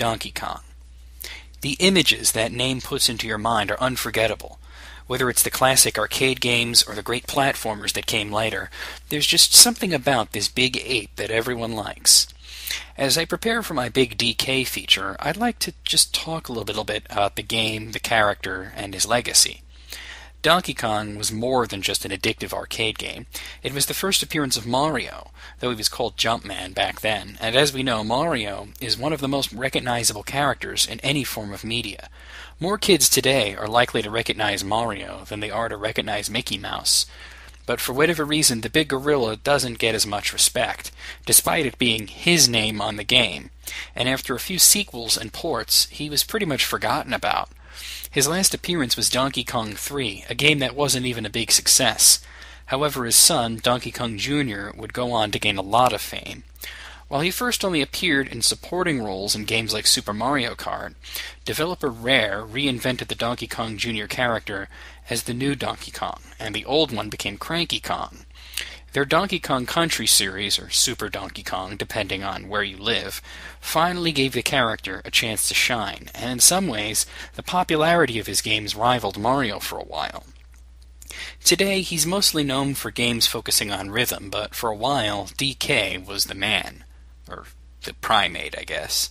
Donkey Kong. The images that name puts into your mind are unforgettable. Whether it's the classic arcade games or the great platformers that came later, there's just something about this big ape that everyone likes. As I prepare for my big DK feature, I'd like to just talk a little bit about the game, the character, and his legacy. Donkey Kong was more than just an addictive arcade game. It was the first appearance of Mario, though he was called Jumpman back then, and as we know, Mario is one of the most recognizable characters in any form of media. More kids today are likely to recognize Mario than they are to recognize Mickey Mouse. But for whatever reason, the big gorilla doesn't get as much respect, despite it being his name on the game. And after a few sequels and ports, he was pretty much forgotten about. His last appearance was Donkey Kong 3, a game that wasn't even a big success. However, his son, Donkey Kong Jr., would go on to gain a lot of fame. While he first only appeared in supporting roles in games like Super Mario Kart, developer Rare reinvented the Donkey Kong Jr. character as the new Donkey Kong, and the old one became Cranky Kong. Their Donkey Kong Country series, or Super Donkey Kong, depending on where you live, finally gave the character a chance to shine, and in some ways, the popularity of his games rivaled Mario for a while. Today, he's mostly known for games focusing on rhythm, but for a while, DK was the man. Or the primate, I guess.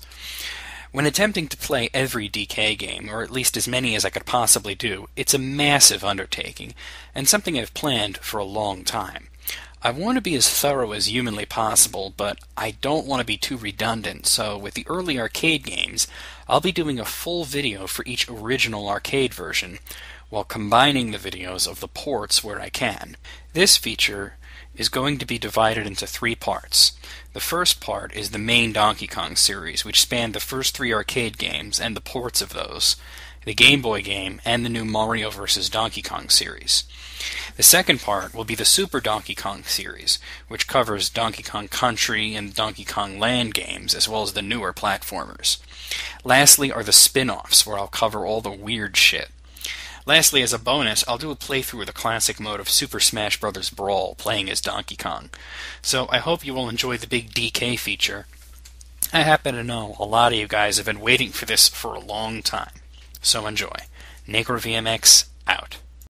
When attempting to play every DK game, or at least as many as I could possibly do, it's a massive undertaking, and something I've planned for a long time. I want to be as thorough as humanly possible, but I don't want to be too redundant, so with the early arcade games, I'll be doing a full video for each original arcade version, while combining the videos of the ports where I can. This feature is going to be divided into three parts. The first part is the main Donkey Kong series, which spanned the first three arcade games and the ports of those, the Game Boy game, and the new Mario vs. Donkey Kong series. The second part will be the Super Donkey Kong series, which covers Donkey Kong Country and Donkey Kong Land games, as well as the newer platformers. Lastly are the spin offs, where I'll cover all the weird shit. Lastly, as a bonus, I'll do a playthrough of the classic mode of Super Smash Bros. Brawl, playing as Donkey Kong. So I hope you will enjoy the big DK feature. I happen to know a lot of you guys have been waiting for this for a long time. So enjoy. NecroVMX out.